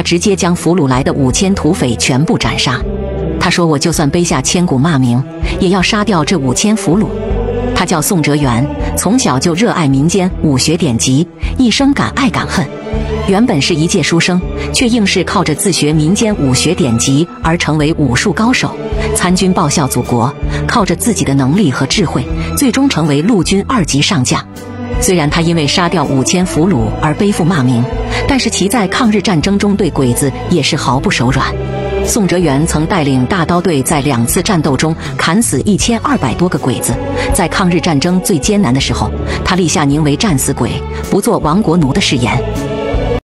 他直接将俘虏来的五千土匪全部斩杀。他说：“我就算背下千古骂名，也要杀掉这五千俘虏。”他叫宋哲元，从小就热爱民间武学典籍，一生敢爱敢恨。原本是一介书生，却硬是靠着自学民间武学典籍而成为武术高手，参军报效祖国，靠着自己的能力和智慧，最终成为陆军二级上将。虽然他因为杀掉五千俘虏而背负骂名，但是其在抗日战争中对鬼子也是毫不手软。宋哲元曾带领大刀队在两次战斗中砍死一千二百多个鬼子。在抗日战争最艰难的时候，他立下宁为战死鬼，不做亡国奴的誓言。